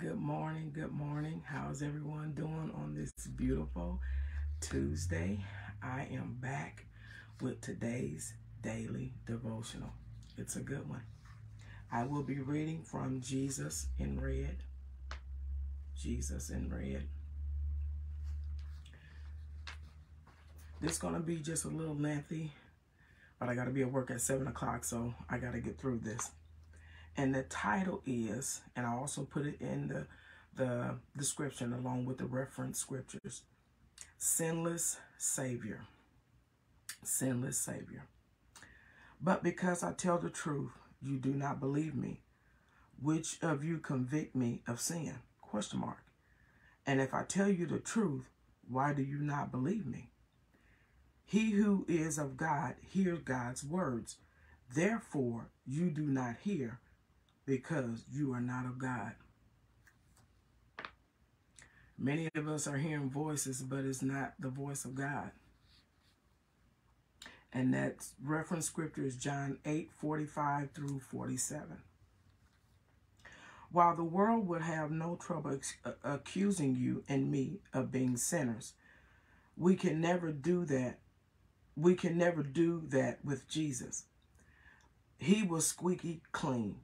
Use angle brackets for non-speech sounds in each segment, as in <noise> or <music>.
Good morning. Good morning. How's everyone doing on this beautiful Tuesday? I am back with today's daily devotional. It's a good one. I will be reading from Jesus in red. Jesus in red. This is going to be just a little lengthy, but I got to be at work at 7 o'clock, so I got to get through this. And the title is, and I also put it in the, the description along with the reference scriptures, Sinless Savior. Sinless Savior. But because I tell the truth, you do not believe me. Which of you convict me of sin? Question mark. And if I tell you the truth, why do you not believe me? He who is of God hears God's words. Therefore, you do not hear because you are not of God. Many of us are hearing voices, but it's not the voice of God. And that reference scripture is John 8, 45 through 47. While the world would have no trouble uh, accusing you and me of being sinners, we can never do that. We can never do that with Jesus. He was squeaky clean.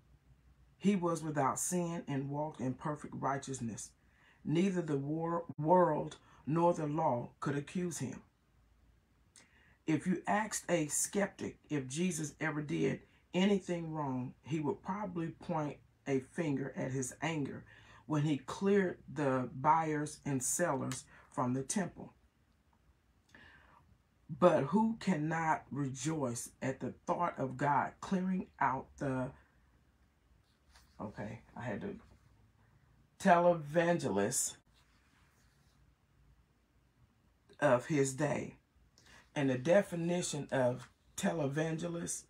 He was without sin and walked in perfect righteousness. Neither the war world nor the law could accuse him. If you asked a skeptic if Jesus ever did anything wrong, he would probably point a finger at his anger when he cleared the buyers and sellers from the temple. But who cannot rejoice at the thought of God clearing out the Okay, I had to televangelist of his day. And the definition of televangelist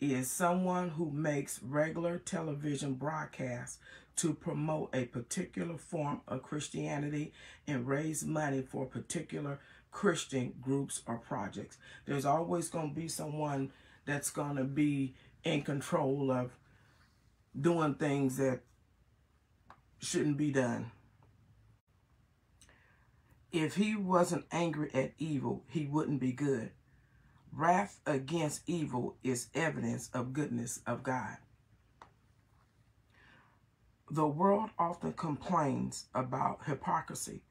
is someone who makes regular television broadcasts to promote a particular form of Christianity and raise money for particular Christian groups or projects. There's always going to be someone that's going to be in control of doing things that shouldn't be done. If he wasn't angry at evil, he wouldn't be good. Wrath against evil is evidence of goodness of God. The world often complains about hypocrisy,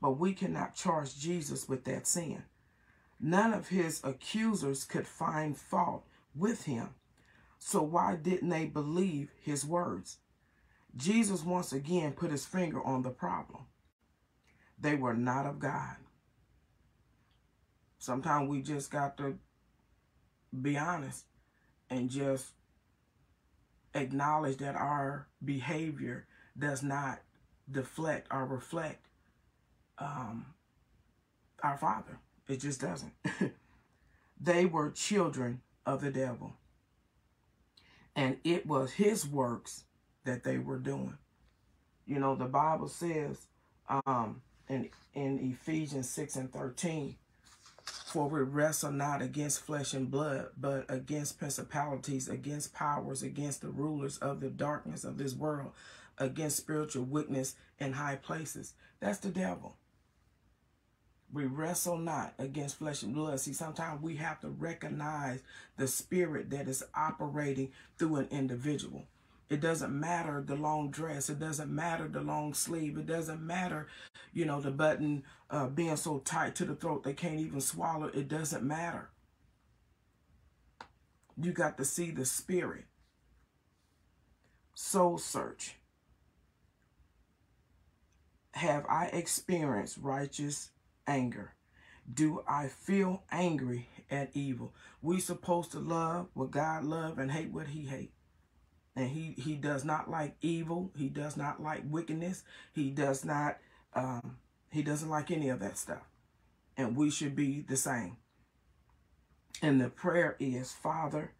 but we cannot charge Jesus with that sin. None of his accusers could find fault with him so why didn't they believe his words? Jesus once again put his finger on the problem. They were not of God. Sometimes we just got to be honest and just acknowledge that our behavior does not deflect or reflect um, our Father. It just doesn't. <laughs> they were children of the devil. And it was his works that they were doing. You know, the Bible says um, in, in Ephesians 6 and 13, For we wrestle not against flesh and blood, but against principalities, against powers, against the rulers of the darkness of this world, against spiritual wickedness in high places. That's the devil. We wrestle not against flesh and blood. See, sometimes we have to recognize the spirit that is operating through an individual. It doesn't matter the long dress. It doesn't matter the long sleeve. It doesn't matter, you know, the button uh, being so tight to the throat they can't even swallow. It doesn't matter. You got to see the spirit. Soul search. Have I experienced righteous anger? Do I feel angry at evil? We supposed to love what God love and hate what he hate. And he, he does not like evil. He does not like wickedness. He does not, um, he doesn't like any of that stuff. And we should be the same. And the prayer is, Father,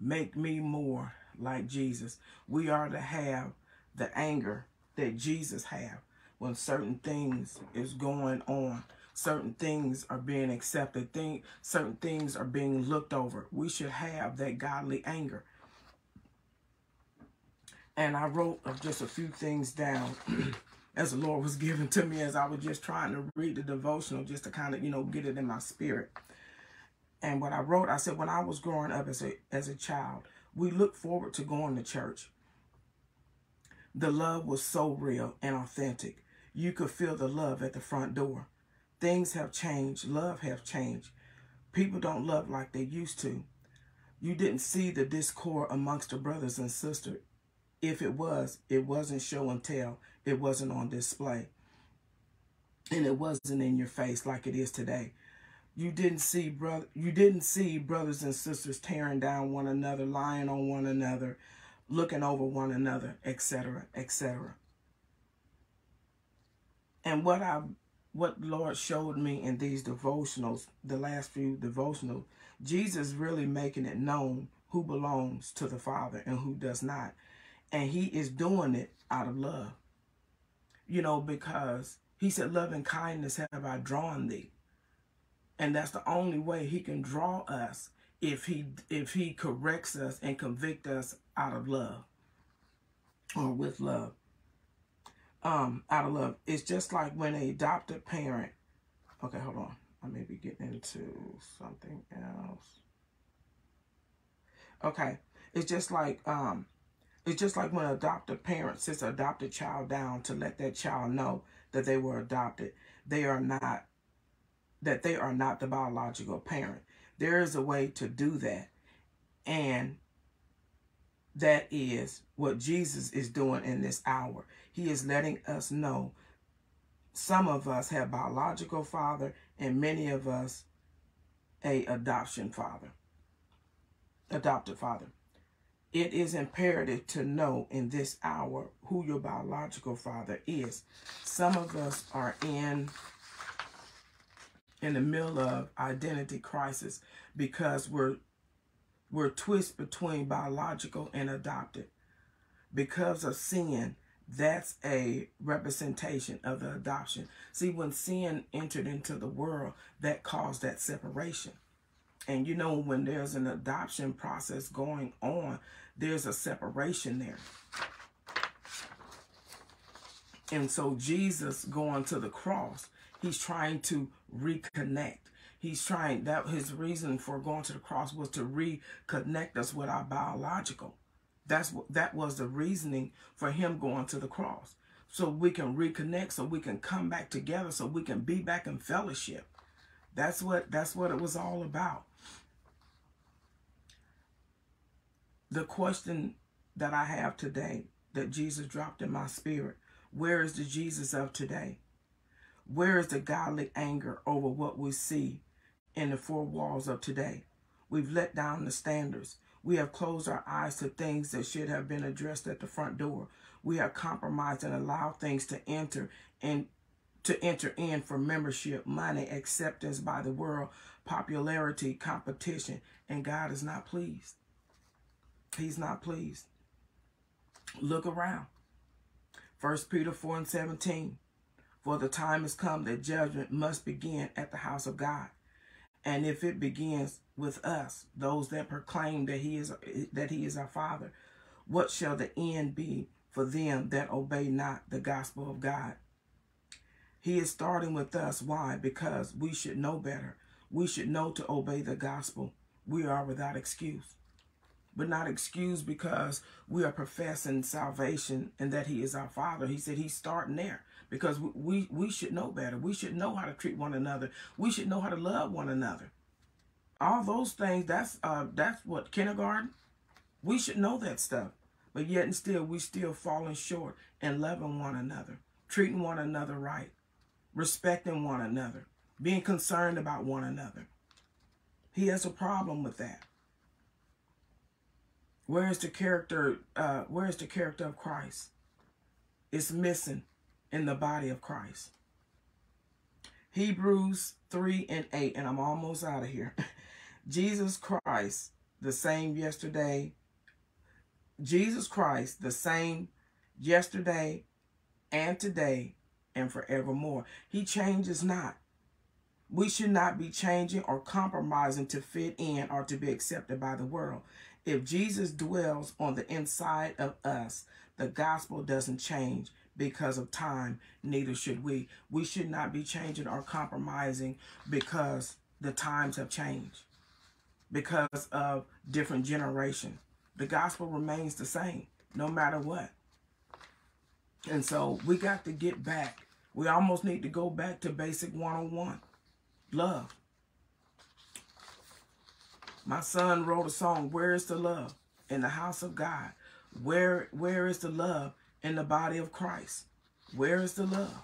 make me more like Jesus. We are to have the anger that Jesus have when certain things is going on certain things are being accepted, think certain things are being looked over. We should have that godly anger. And I wrote just a few things down <clears throat> as the Lord was giving to me as I was just trying to read the devotional just to kind of, you know, get it in my spirit. And what I wrote, I said, when I was growing up as a as a child, we looked forward to going to church. The love was so real and authentic. You could feel the love at the front door. Things have changed. Love have changed. People don't love like they used to. You didn't see the discord amongst the brothers and sisters. If it was, it wasn't show and tell. It wasn't on display. And it wasn't in your face like it is today. You didn't see brother you didn't see brothers and sisters tearing down one another, lying on one another, looking over one another, etc., etc. And what I what Lord showed me in these devotionals, the last few devotionals, Jesus really making it known who belongs to the Father and who does not. And he is doing it out of love. You know, because he said, love and kindness have I drawn thee. And that's the only way he can draw us if he if he corrects us and convict us out of love or with love. Um, out of love. It's just like when a adopted parent. Okay, hold on. I may be getting into something else. Okay. It's just like um it's just like when an adopted parent sits an adopted child down to let that child know that they were adopted. They are not that they are not the biological parent. There is a way to do that. And that is what Jesus is doing in this hour. He is letting us know some of us have biological father and many of us a adoption father, adopted father. It is imperative to know in this hour who your biological father is. Some of us are in in the middle of identity crisis because we're we're twist between biological and adopted. Because of sin, that's a representation of the adoption. See, when sin entered into the world, that caused that separation. And you know, when there's an adoption process going on, there's a separation there. And so Jesus going to the cross, he's trying to reconnect. He's trying, that his reason for going to the cross was to reconnect us with our biological. That's what that was the reasoning for him going to the cross. So we can reconnect, so we can come back together, so we can be back in fellowship. That's what that's what it was all about. The question that I have today that Jesus dropped in my spirit, where is the Jesus of today? Where is the godly anger over what we see in the four walls of today? We've let down the standards. We have closed our eyes to things that should have been addressed at the front door. We have compromised and allowed things to enter and to enter in for membership, money, acceptance by the world, popularity, competition, and God is not pleased. He's not pleased. Look around. First Peter 4 and 17. For the time has come that judgment must begin at the house of God. And if it begins with us, those that proclaim that he is that he is our father, what shall the end be for them that obey not the gospel of God? He is starting with us. Why? Because we should know better. We should know to obey the gospel. We are without excuse. But not excused because we are professing salvation and that he is our father. He said he's starting there because we, we should know better. We should know how to treat one another. We should know how to love one another. All those things, that's uh, that's what, kindergarten? We should know that stuff. But yet and still, we still falling short and loving one another, treating one another right, respecting one another, being concerned about one another. He has a problem with that. Where is the character? Uh, where is the character of Christ? It's missing in the body of Christ. Hebrews 3 and 8, and I'm almost out of here. <laughs> Jesus Christ, the same yesterday. Jesus Christ, the same yesterday and today and forevermore. He changes not. We should not be changing or compromising to fit in or to be accepted by the world. If Jesus dwells on the inside of us, The gospel doesn't change because of time, neither should we. We should not be changing or compromising because the times have changed, because of different generation. The gospel remains the same no matter what. And so we got to get back. We almost need to go back to basic 101 love. My son wrote a song, Where is the Love? in the house of God. Where where is the love in the body of Christ? Where is the love?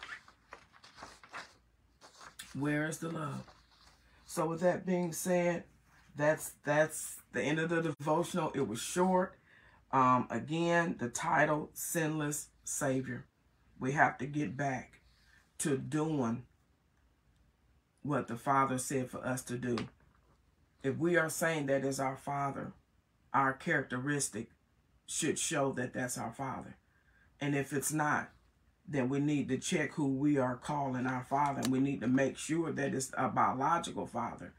Where is the love? So with that being said, that's that's the end of the devotional. It was short. Um, again, the title, Sinless Savior. We have to get back to doing what the Father said for us to do. If we are saying that is our Father, our characteristic should show that that's our Father. And if it's not, then we need to check who we are calling our Father. And we need to make sure that it's a biological Father.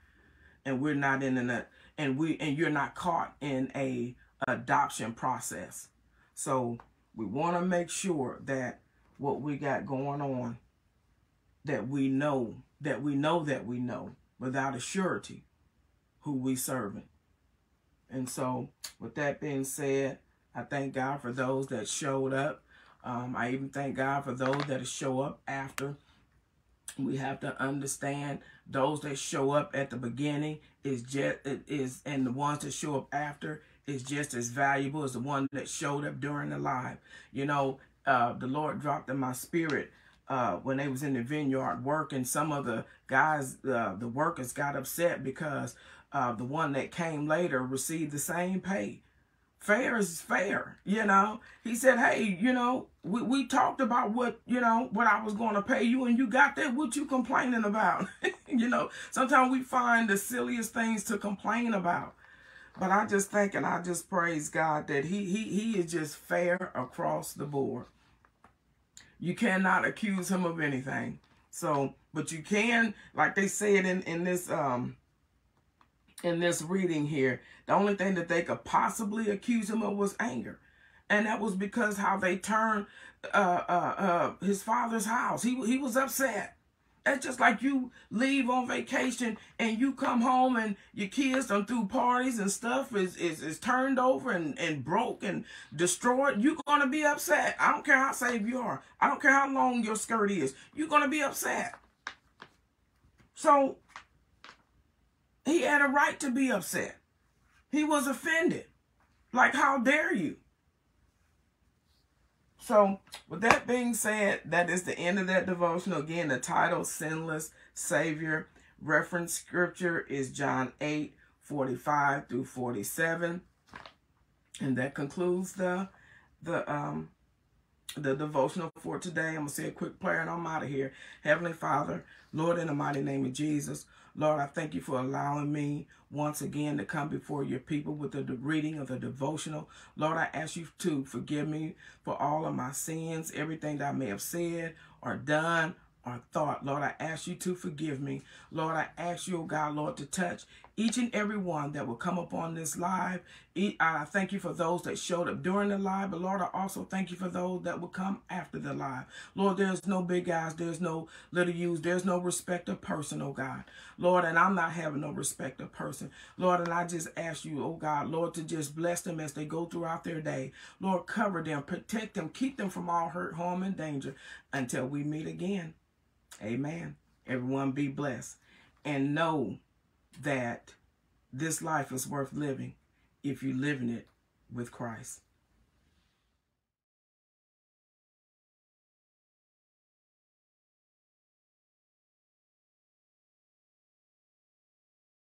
And we're not in an, and we, and you're not caught in a adoption process. So we want to make sure that what we got going on, that we know, that we know that we know without a surety who we serving. And so with that being said, I thank God for those that showed up. Um, I even thank God for those that show up after. We have to understand those that show up at the beginning is just is and the ones that show up after is just as valuable as the one that showed up during the live. You know, uh, the Lord dropped in my spirit uh, when they was in the vineyard working. Some of the guys, uh, the workers got upset because uh, the one that came later received the same pay. Fair is fair, you know. He said, hey, you know, we, we talked about what, you know, what I was going to pay you and you got that. What you complaining about? <laughs> you know, sometimes we find the silliest things to complain about. But I just think and I just praise God that he, he, he is just fair across the board. You cannot accuse him of anything. So, but you can, like they said in, in this um in this reading here, the only thing that they could possibly accuse him of was anger. And that was because how they turned uh, uh, uh, his father's house. He, he was upset. That's just like you leave on vacation and you come home and your kids done through parties and stuff is, is, is turned over and, and broke and destroyed. You're going to be upset. I don't care how safe you are. I don't care how long your skirt is. You're going to be upset. So he had a right to be upset. He was offended. Like, how dare you? So, with that being said, that is the end of that devotional. Again, the title, Sinless Savior. Reference scripture is John 8, 45 through 47. And that concludes the the um the devotional for today. I'm to say a quick prayer and I'm out of here. Heavenly Father, Lord, in the mighty name of Jesus, Lord, I thank you for allowing me once again to come before your people with the reading of the devotional. Lord, I ask you to forgive me for all of my sins, everything that I may have said or done or thought. Lord, I ask you to forgive me. Lord, I ask you, oh God, Lord, to touch each and every one that will come up on this live. I thank you for those that showed up during the live, but Lord, I also thank you for those that will come after the live. Lord, there's no big guys, there's no little U's, there's no respect of person, oh God. Lord, and I'm not having no respect of person. Lord, and I just ask you, oh God, Lord, to just bless them as they go throughout their day. Lord, cover them, protect them, keep them from all hurt, harm, and danger until we meet again. Amen. Everyone be blessed. And know that this life is worth living if you live in it with Christ.